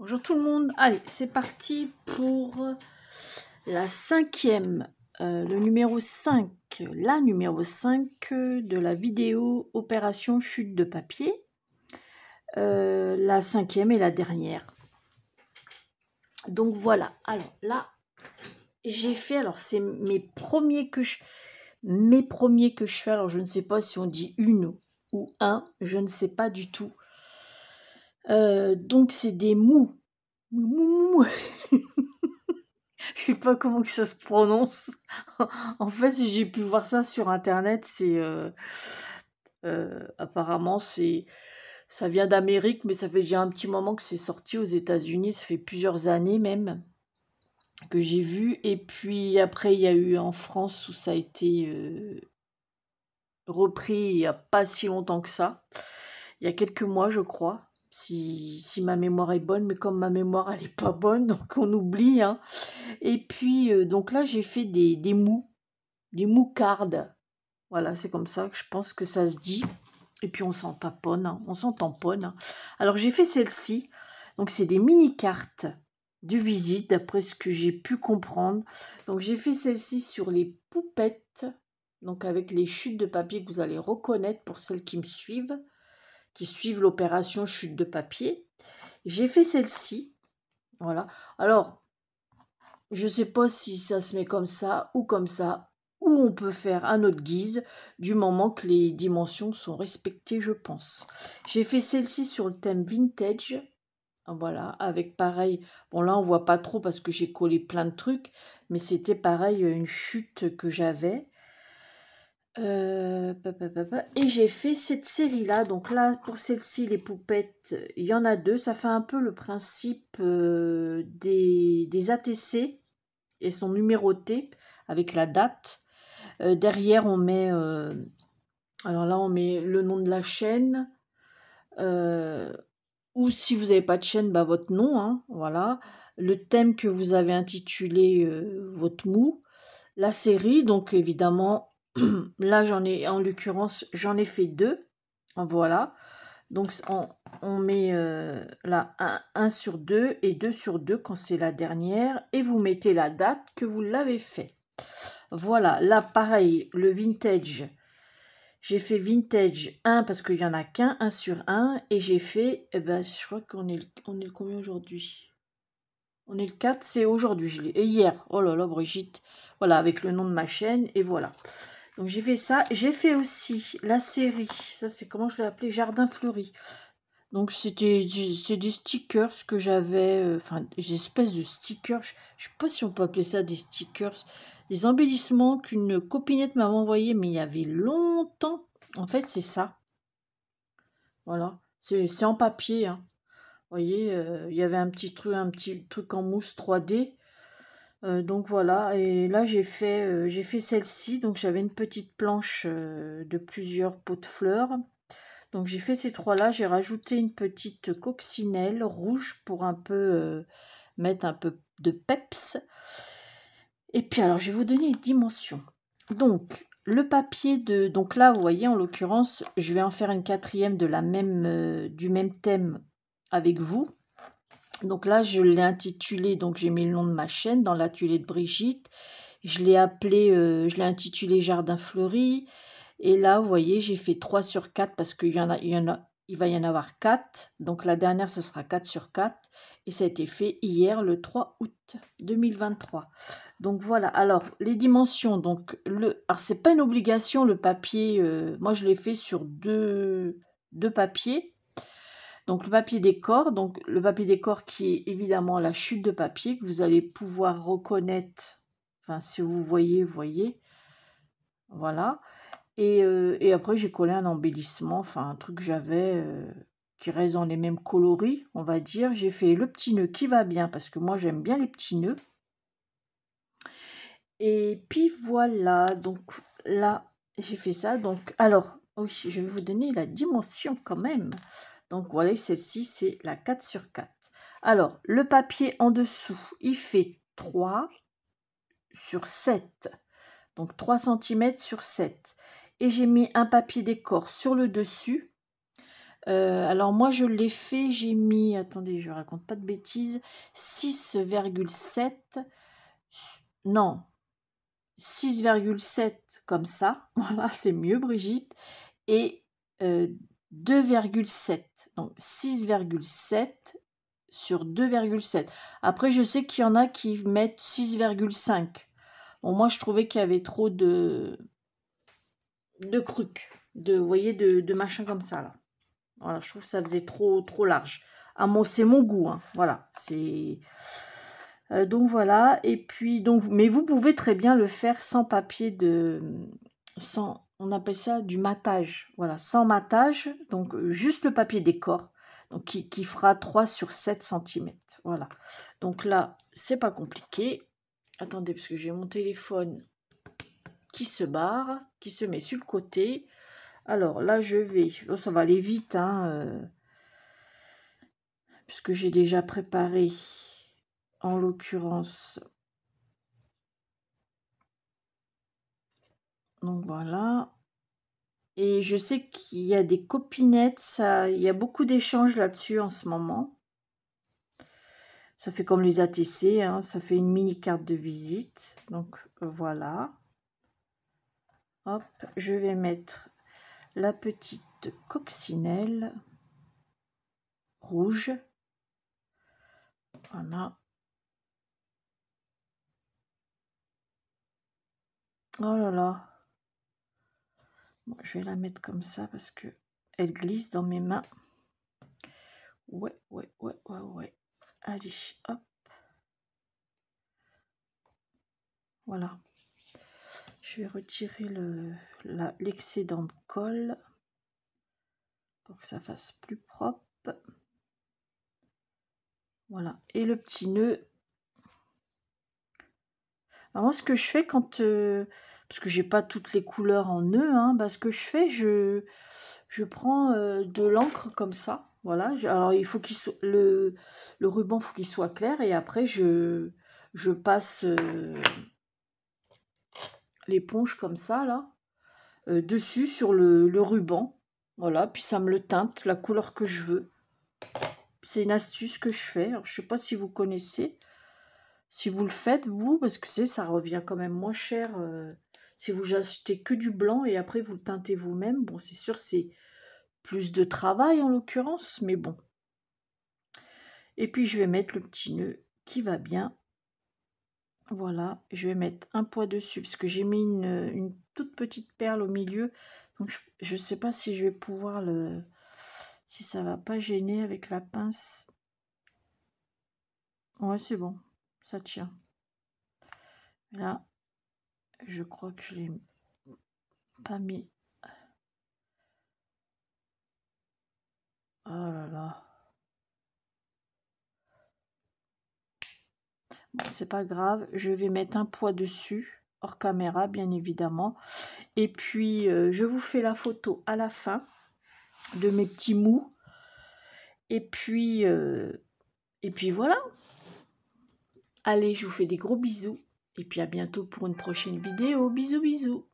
Bonjour tout le monde. Allez, c'est parti pour la cinquième, euh, le numéro 5, la numéro 5 de la vidéo Opération chute de papier. Euh, la cinquième et la dernière. Donc voilà. Alors là, j'ai fait, alors c'est mes premiers que je, mes premiers que je fais. Alors je ne sais pas si on dit une ou un, je ne sais pas du tout. Euh, donc c'est des mous. Mou, Je sais pas comment que ça se prononce. en fait, si j'ai pu voir ça sur internet, c'est euh, euh, apparemment c'est ça vient d'Amérique, mais ça fait déjà un petit moment que c'est sorti aux États-Unis. Ça fait plusieurs années même que j'ai vu. Et puis après, il y a eu en France où ça a été repris il n'y a pas si longtemps que ça. Il y a quelques mois, je crois si, si ma mémoire est bonne, mais comme ma mémoire elle est pas bonne, donc on oublie. Hein. Et puis euh, donc là j'ai fait des, des mous, des moucardes. Voilà, c'est comme ça que je pense que ça se dit. Et puis on s'en taponne, hein, on s'en tamponne. Hein. Alors j'ai fait celle-ci. Donc c'est des mini cartes du visite d'après ce que j'ai pu comprendre. Donc j'ai fait celle-ci sur les poupettes. Donc avec les chutes de papier que vous allez reconnaître pour celles qui me suivent qui suivent l'opération chute de papier. J'ai fait celle-ci. Voilà. Alors, je ne sais pas si ça se met comme ça ou comme ça, ou on peut faire à notre guise, du moment que les dimensions sont respectées, je pense. J'ai fait celle-ci sur le thème vintage. Voilà, avec pareil. Bon, là, on voit pas trop parce que j'ai collé plein de trucs, mais c'était pareil, une chute que j'avais. Euh, et j'ai fait cette série-là. Donc là, pour celle-ci, les poupettes, il y en a deux. Ça fait un peu le principe euh, des, des, ATC. Elles sont numérotées avec la date. Euh, derrière, on met... alors là, on met le nom de la chaîne. ou si vous n'avez pas de chaîne, bah, votre nom. Hein, voilà. Le thème que vous avez intitulé votre mou. La série, donc évidemment Là, j'en ai, en l'occurrence, j'en ai fait deux. Voilà. Donc, on, met euh, là 1, sur 2 et 2 sur 2 quand c'est la dernière. Et vous mettez la date que vous l'avez fait. Voilà. Là, pareil, le vintage. J'ai fait vintage 1 parce qu'il n'y en a qu'un, 1 sur 1. Et j'ai fait, eh ben, je crois qu'on est, on est combien aujourd'hui? On est le 4, c'est aujourd'hui. Et hier. Oh là là, Brigitte. Voilà, avec le nom de ma chaîne. Et voilà. Donc j'ai fait ça. J'ai fait aussi la série. Ça c'est comment je l'ai appelé? Jardin fleuri. Donc c'était c'est des stickers que j'avais, euh, enfin des espèces de stickers. Je, ne sais pas si on peut appeler ça des stickers. Des embellissements qu'une copinette m'avait envoyé, mais il y avait longtemps. En fait c'est ça. Voilà. C'est en papier. Hein. Vous voyez, euh, il y avait un petit truc, un petit truc en mousse 3D. Euh, donc voilà, et là j'ai fait, euh, j'ai fait celle-ci, donc j'avais une petite planche euh, de plusieurs pots de fleurs. Donc j'ai fait ces trois-là, j'ai rajouté une petite coccinelle rouge pour un peu mettre un peu de peps. Et puis alors je vais vous donner les dimensions. Donc le papier de, donc là vous voyez en l'occurrence, je vais en faire une quatrième de la même, du même thème avec vous. Donc là, je l'ai intitulé, donc j'ai mis le nom de ma chaîne dans l'atelier de Brigitte. Je l'ai appelé, euh, je l'ai intitulé Jardin fleuri. Et là, vous voyez, j'ai fait 3 sur 4 parce qu'il y il y en a, il va y en avoir 4. Donc la dernière, ce sera 4 sur 4. Et ça a été fait hier, le 3 août 2023. Donc voilà. Alors, les dimensions. Donc, le, alors c'est pas une obligation, le papier. Euh, moi, je l'ai fait sur deux, deux papiers. Donc le papier décor, donc le papier décor qui est évidemment la chute de papier que vous allez pouvoir reconnaître. Enfin, si vous voyez, vous voyez. Voilà. Et, euh, après, j'ai collé un embellissement, enfin un truc que j'avais euh, qui reste dans les mêmes coloris, on va dire. J'ai fait le petit nœud qui va bien parce que moi j'aime bien les petits nœuds. Et puis voilà, donc là, j'ai fait ça. Donc, alors, oui, je vais vous donner la dimension quand même. Donc voilà, celle-ci, c'est la 4 sur 4. Alors, le papier en dessous, il fait 3 sur 7. Donc 3 cm sur 7. Et j'ai mis un papier décor sur le dessus. Euh, alors moi je l'ai fait, j'ai mis, attendez, je raconte pas de bêtises, 6,7, non, 6,7 comme ça, voilà, c'est mieux Brigitte, et 2,7, euh, donc 6,7 sur 2,7. Après, je sais qu'il y en a qui mettent 6,5. Bon, moi, je trouvais qu'il y avait trop de de crucs, de, vous voyez, de, de machin comme ça, là. Voilà, je trouve que ça faisait trop, trop large. Ah, moi, c'est mon goût, hein. Voilà, c'est... Euh, donc voilà, et puis donc, mais vous pouvez très bien le faire sans papier de, sans, on appelle ça du matage, voilà, sans matage, donc juste le papier décor, donc qui, fera 3 sur 7 cm, voilà. Donc là, c'est pas compliqué. Attendez, parce que j'ai mon téléphone qui se barre, qui se met sur le côté. Alors là, je vais, oh, ça va aller vite, hein, euh, puisque j'ai déjà préparé en l'occurrence. Donc voilà. Et je sais qu'il y a des copinettes, ça, il y a beaucoup d'échanges là-dessus en ce moment. Ça fait comme les ATC, hein, ça fait une mini carte de visite. Donc voilà. Hop, je vais mettre la petite coccinelle rouge. Voilà. Oh là là. Je vais la mettre comme ça parce que elle glisse dans mes mains. Ouais, ouais, ouais, ouais, ouais. Allez, hop. Voilà. Je vais retirer le l'excédent de colle pour que ça fasse plus propre. Voilà. Et le petit nœud, alors moi, ce que je fais quand... Euh, parce que j'ai pas toutes les couleurs en nœud, hein, bah, ce que je fais, je, je prends euh, de l'encre comme ça. Voilà. alors, il faut qu'il. Le, le ruban, faut qu'il soit clair. Et après, je, passe euh, l'éponge comme ça, là, dessus, sur le, ruban. Voilà. Puis ça me le teinte, la couleur que je veux. C'est une astuce que je fais. Alors, je sais pas si vous connaissez. Si vous le faites, vous, parce que c'est ça revient quand même moins cher euh, si vous achetez que du blanc et après vous le teintez vous-même. Bon, c'est sûr, c'est plus de travail en l'occurrence, mais bon. Et puis je vais mettre le petit nœud qui va bien. Voilà, je vais mettre un poids dessus parce que j'ai mis une, toute petite perle au milieu. Donc je ne sais pas si je vais pouvoir le... Si ça va pas gêner avec la pince. Ouais, c'est bon ça tient. Là, je crois que je l'ai pas mis. Oh là là. Bon, c'est pas grave, je vais mettre un poids dessus, hors caméra bien évidemment. Et puis, euh, je vous fais la photo à la fin de mes petits mous. Et puis, euh, et puis voilà. Allez, je vous fais des gros bisous. Et puis à bientôt pour une prochaine vidéo. Bisous bisous.